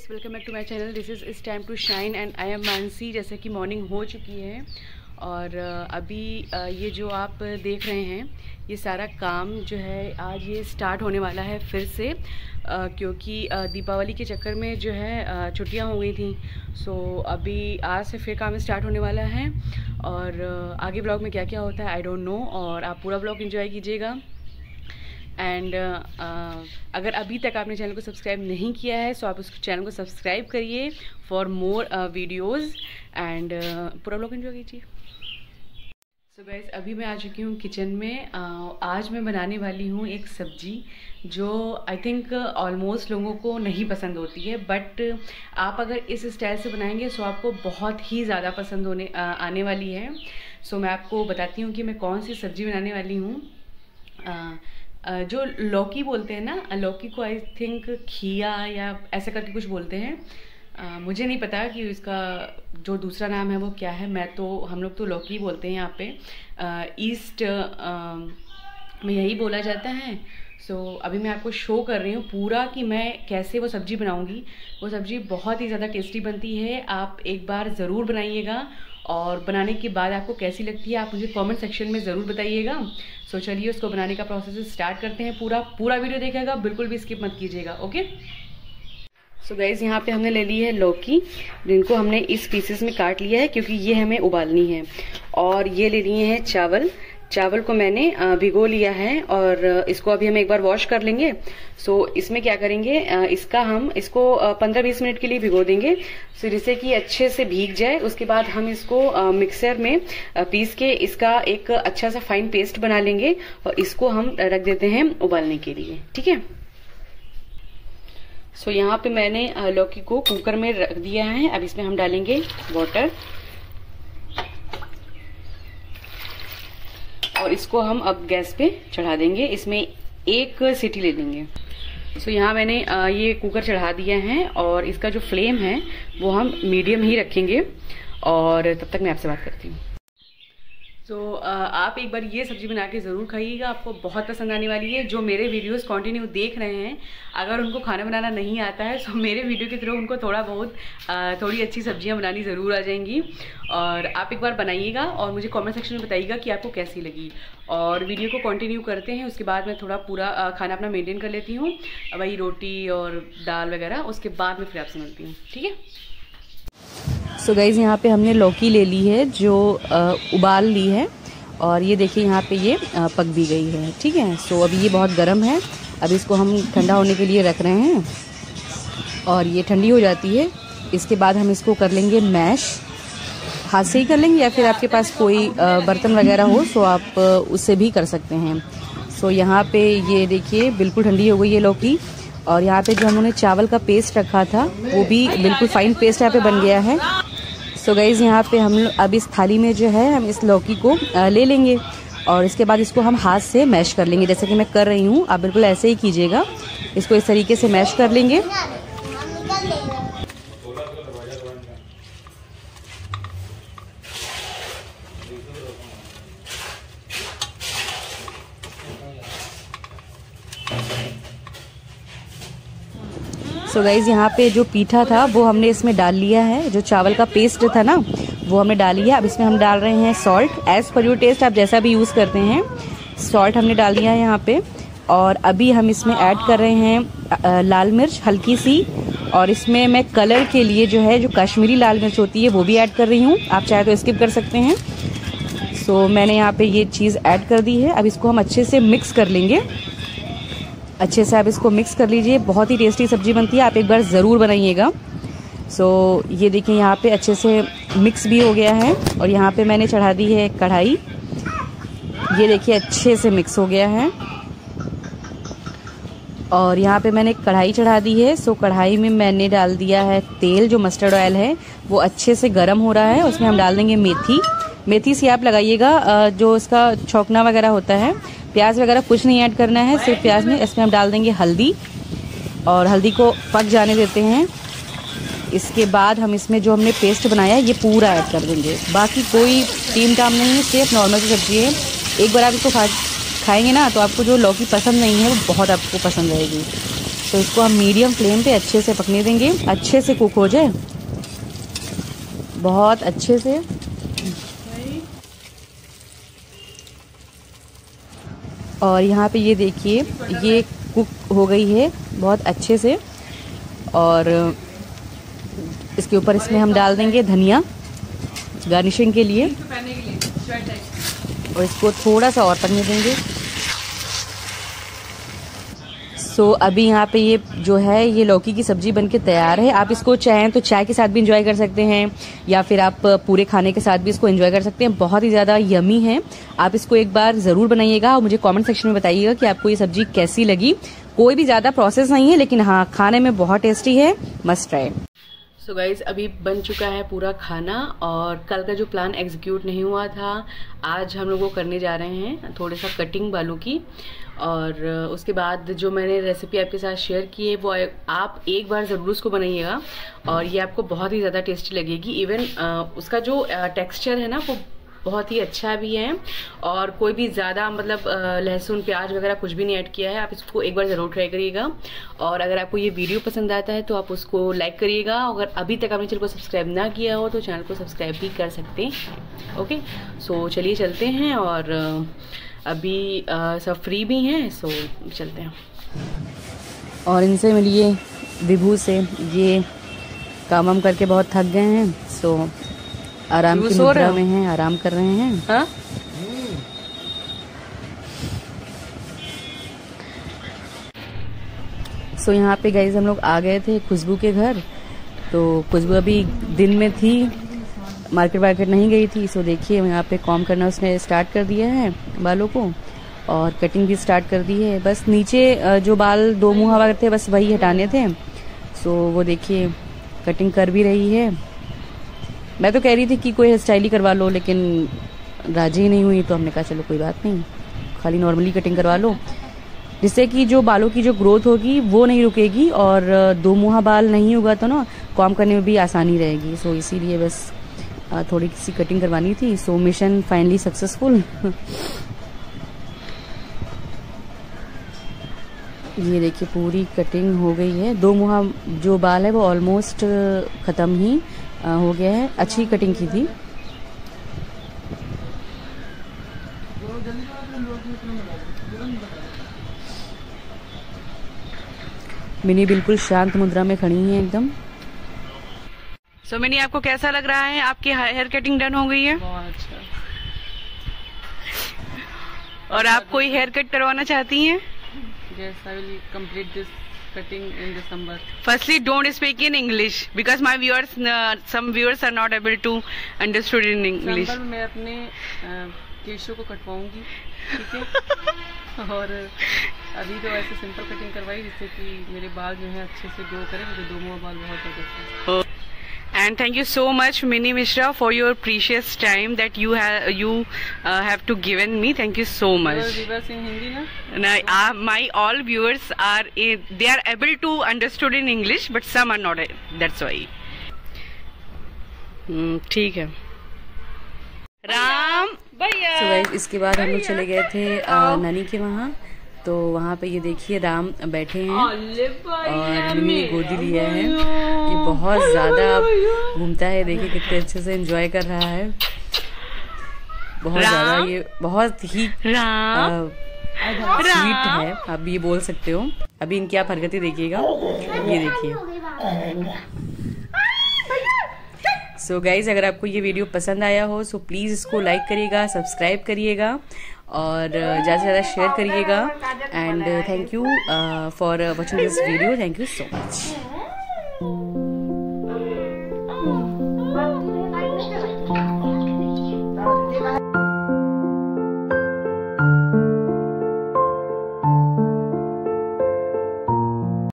Welcome back to my channel this is is time to shine and I am Mansi जैसे कि morning हो चुकी है और अभी ये जो आप देख रहे हैं, ये सारा काम जो है, आज ये स्टार्ट होने वाला है फिर से क्योंकि दीपावली के चक्कर में जो है छुट्टियाँ हो गई थी। सो अभी आज से फिर काम स्टार्ट होने वाला है और आगे ब्लॉग में क्या क्या होता है आई डोंट नो और आप पूरा ब्लॉग इन्जॉय कीजिएगा। एंड uh, uh, अगर अभी तक आपने चैनल को सब्सक्राइब नहीं किया है सो आप उस चैनल को सब्सक्राइब करिए फॉर मोर वीडियोज़ एंड पूरा ब्लॉग इन्जॉय कीजिए। सो गैस अभी मैं आ चुकी हूँ किचन में। Uh, आज मैं बनाने वाली हूँ एक सब्ज़ी जो आई थिंक ऑलमोस्ट लोगों को नहीं पसंद होती है। बट आप अगर इस स्टाइल से बनाएँगे सो आपको बहुत ही ज़्यादा पसंद होने आने वाली है। सो मैं आपको बताती हूँ कि मैं कौन सी सब्ज़ी बनाने वाली हूँ। जो लौकी बोलते हैं ना लौकी को आई थिंक खिया या ऐसा करके कुछ बोलते हैं। आ, मुझे नहीं पता कि इसका जो दूसरा नाम है वो क्या है। मैं तो हम लोग तो लौकी बोलते हैं यहाँ पे। आ, ईस्ट में यही बोला जाता है। सो so, अभी मैं आपको शो कर रही हूँ पूरा कि मैं कैसे वो सब्ज़ी बनाऊँगी। वो सब्ज़ी बहुत ही ज़्यादा टेस्टी बनती है। आप एक बार ज़रूर बनाइएगा। और बनाने के बाद आपको कैसी लगती है, आप मुझे कमेंट सेक्शन में ज़रूर बताइएगा। सो चलिए उसको बनाने का प्रोसेस स्टार्ट करते हैं पूरा। पूरा वीडियो देखेगा, बिल्कुल भी स्किप मत कीजिएगा ओके सो गाइज़ यहाँ पे हमने ले ली है लौकी, जिनको हमने इस पीसेस में काट लिया है, क्योंकि ये हमें उबालनी है। और ये ले लिए हैं चावल। चावल को मैंने भिगो लिया है और इसको अभी हम एक बार वॉश कर लेंगे। सो इसमें क्या करेंगे इसका हम इसको 15-20 मिनट के लिए भिगो देंगे। सो जिससे कि अच्छे से भीग जाए, उसके बाद हम इसको मिक्सर में पीस के इसका एक अच्छा सा फाइन पेस्ट बना लेंगे और इसको हम रख देते हैं उबालने के लिए। ठीक है? सो यहाँ पे मैंने लौकी को कुकर में रख दिया है। अब इसमें हम डालेंगे वाटर और इसको हम अब गैस पे चढ़ा देंगे। इसमें एक सीटी ले लेंगे। सो so, यहाँ मैंने ये कुकर चढ़ा दिया है और इसका जो फ्लेम है वो हम मीडियम ही रखेंगे। और तब तक मैं आपसे बात करती हूँ। तो so, आप एक बार ये सब्ज़ी बना के ज़रूर खाइएगा। आपको बहुत पसंद आने वाली है। जो मेरे वीडियोस कंटिन्यू देख रहे हैं अगर उनको खाना बनाना नहीं आता है तो मेरे वीडियो के थ्रू उनको थोड़ा बहुत थोड़ी अच्छी सब्ज़ियाँ बनानी ज़रूर आ जाएँगी। और आप एक बार बनाइएगा और मुझे कमेंट सेक्शन में बताइएगा कि आपको कैसी लगी। और वीडियो को कंटिन्यू करते हैं उसके बाद मैं थोड़ा पूरा खाना अपना मेनटेन कर लेती हूँ। वही रोटी और दाल वगैरह उसके बाद मैं फिर आपसे मिलती हूँ। ठीक है? सो गाइज़ यहाँ पे हमने लौकी ले ली है जो आ, उबाल ली है और ये देखिए यहाँ पे ये आ, पक भी गई है ठीक है? सो अभी ये बहुत गर्म है अब इसको हम ठंडा होने के लिए रख रहे हैं और ये ठंडी हो जाती है। इसके बाद हम इसको कर लेंगे मैश। हाथ से ही कर लेंगे या फिर आपके पास कोई बर्तन वगैरह हो सो आप उससे भी कर सकते हैं। सो यहाँ पे ये देखिए बिल्कुल ठंडी हो गई है लौकी और यहाँ पे जो हम लोगों ने चावल का पेस्ट रखा था वो भी बिल्कुल फाइन पेस्ट यहाँ पे बन गया है। सो गईज़ यहाँ पे हम अब इस थाली में जो है, हम इस लौकी को ले लेंगे। और इसके बाद इसको हम हाथ से मैश कर लेंगे। जैसे कि मैं कर रही हूँ, आप बिल्कुल ऐसे ही कीजिएगा। इसको इस तरीके से मैश कर लेंगे। सो गाइज़ यहाँ पे जो पीठा था, वो हमने इसमें डाल लिया है। जो चावल का पेस्ट था ना, वो हमने डाल लिया। अब इसमें हम डाल रहे हैं salt as per your taste आप जैसा भी यूज़ करते हैं सॉल्ट हमने डाल दिया है यहाँ पे। और अभी हम इसमें ऐड कर रहे हैं लाल मिर्च हल्की सी। और इसमें मैं कलर के लिए जो है, जो कश्मीरी लाल मिर्च होती है, वो भी ऐड कर रही हूँ। आप चाहे तो स्किप कर सकते हैं। सो मैंने यहाँ पे ये चीज़ ऐड कर दी है। अब इसको हम अच्छे से मिक्स कर लेंगे। अच्छे से आप इसको मिक्स कर लीजिए। बहुत ही टेस्टी सब्ज़ी बनती है। आप एक बार ज़रूर बनाइएगा। सो so, ये देखिए यहाँ पे अच्छे से मिक्स भी हो गया है और यहाँ पे मैंने चढ़ा दी है कढ़ाई। ये देखिए अच्छे से मिक्स हो गया है। और यहाँ पे मैंने कढ़ाई चढ़ा दी है। सो कढ़ाई में मैंने डाल दिया है तेल जो मस्टर्ड ऑयल है वो अच्छे से गर्म हो रहा है। उसमें हम डाल देंगे मेथी। मेथी से आप लगाइएगा। जो इसका छौकना वगैरह होता है प्याज वगैरह कुछ नहीं ऐड करना है, सिर्फ़ प्याज में। इसमें हम डाल देंगे हल्दी और हल्दी को पक जाने देते हैं। इसके बाद हम इसमें जो हमने पेस्ट बनाया है, ये पूरा ऐड कर देंगे। बाकी कोई टीम काम नहीं है, सिर्फ़ नॉर्मल सी सब्ज़ी है। एक बार आप इसको खा खाएँगे ना तो आपको जो लौकी पसंद नहीं है, वो बहुत आपको पसंद रहेगी तो इसको हम मीडियम फ्लेम पे अच्छे से पकने देंगे। अच्छे से कुक हो जाए। बहुत अच्छे से और यहाँ पे ये देखिए, ये कुक हो गई है बहुत अच्छे से। और इसके ऊपर इसमें हम डाल देंगे धनिया गार्निशिंग के लिए। और इसको थोड़ा सा और पकने देंगे। सो so, अभी यहाँ पे ये जो है ये लौकी की सब्ज़ी बनके तैयार है। आप इसको चाहें तो चाय के साथ भी इंजॉय कर सकते हैं या फिर आप पूरे खाने के साथ भी इसको एंजॉय कर सकते हैं। बहुत ही ज़्यादा यमी है। आप इसको एक बार ज़रूर बनाइएगा और मुझे कमेंट सेक्शन में बताइएगा कि आपको ये सब्ज़ी कैसी लगी। कोई भी ज़्यादा प्रोसेस नहीं है लेकिन हाँ खाने में बहुत टेस्टी है। मस्ट ट्राई सो गाइज़ अभी बन चुका है पूरा खाना और कल का जो प्लान एग्जीक्यूट नहीं हुआ था, आज हम लोग वो करने जा रहे हैं थोड़े सा कटिंग बालू की और उसके बाद जो मैंने रेसिपी आपके साथ शेयर की है, वो आप एक बार ज़रूर उसको बनाइएगा और ये आपको बहुत ही ज़्यादा टेस्टी लगेगी। इवन उसका जो टेक्सचर है ना, वो बहुत ही अच्छा भी है और कोई भी ज़्यादा मतलब लहसुन, प्याज वगैरह कुछ भी नहीं ऐड किया है, आप इसको एक बार ज़रूर ट्राई करिएगा। और अगर आपको ये वीडियो पसंद आता है तो आप उसको लाइक करिएगा। अगर अभी तक आपने चैनल को सब्सक्राइब ना किया हो तो चैनल को सब्सक्राइब भी कर सकते हैं। ओके? सो, चलिए चलते हैं और अभी सब फ्री भी हैं, सो, चलते हैं। और इनसे मिलिए विभू से। ये काम वाम करके बहुत थक गए हैं, सो आराम की मुद्रा में हैं आराम कर रहे हैं। हा? सो यहाँ पे गई हम लोग आ गए थे खुशबू के घर। तो खुशबू अभी दिन में थी मार्केट वार्केट नहीं गई थी। सो देखिए यहाँ पे कॉम करना उसने स्टार्ट कर दिया है बालों को। और कटिंग भी स्टार्ट कर दी है। बस नीचे जो बाल दो मुँह हवा थे बस वही हटाने थे। सो वो देखिए कटिंग कर भी रही है। मैं तो कह रही थी कि कोई हेयर स्टाइल ही करवा लो, लेकिन राज़ी ही नहीं हुई तो हमने कहा, चलो, कोई बात नहीं, खाली नॉर्मली कटिंग करवा लो। जिससे कि जो बालों की जो ग्रोथ होगी, वो नहीं रुकेगी, और दो मुहा बाल नहीं होगा तो ना, काम करने में भी आसानी रहेगी। सो इसीलिए बस थोड़ी सी कटिंग करवानी थी। सो मिशन फाइनली सक्सेसफुल ये देखिए, पूरी कटिंग हो गई है। दो मुहा, जो बाल है, वो ऑलमोस्ट ख़त्म ही हो गया है। अच्छी कटिंग की थी। मिनी बिल्कुल शांत मुद्रा में खड़ी है एकदम। सो so, मिनी आपको कैसा लग रहा है? आपकी हेयर कटिंग डन हो गई है? अच्छा। और आप कोई हेयर कट करवाना चाहती हैं? Yes i will complete this cutting in december firstly don't speak in english because my viewers uh, some viewers are not able to understood in english में मैं अपने केशों को कटवाऊँगी ठीक है और अभी तो ऐसे सिंपल कटिंग करवाई जिससे कि मेरे बाल जो है अच्छे से ग्रो करें मुझे दो बाल बहुत ज़्यादा and thank you so much Mini Mishra for your precious time that you have you uh, have to given me thank you so much your viewers in Hindi na? No, uh, my all viewers are in, they are able to understood in English but some are not that's why ठीक है राम भैया so इसके बाद हम लोग चले गए थे नानी के वहाँ तो वहाँ पे ये देखिए राम बैठे हैं और मिनी गोदी लिया है। ये बहुत ज़्यादा घूमता है देखिए कितने अच्छे से एंजॉय कर रहा है। बहुत ज़्यादा ये बहुत ही स्वीट है। आप ये बोल सकते हो। अभी इनकी आप हरकतें देखिएगा। ये देखिए। सो so गाइज़ अगर आपको ये वीडियो पसंद आया हो सो प्लीज़ इसको लाइक करिएगा सब्सक्राइब करिएगा। और ज़्यादा से ज़्यादा शेयर करिएगा. And thank you for watching this video thank you so much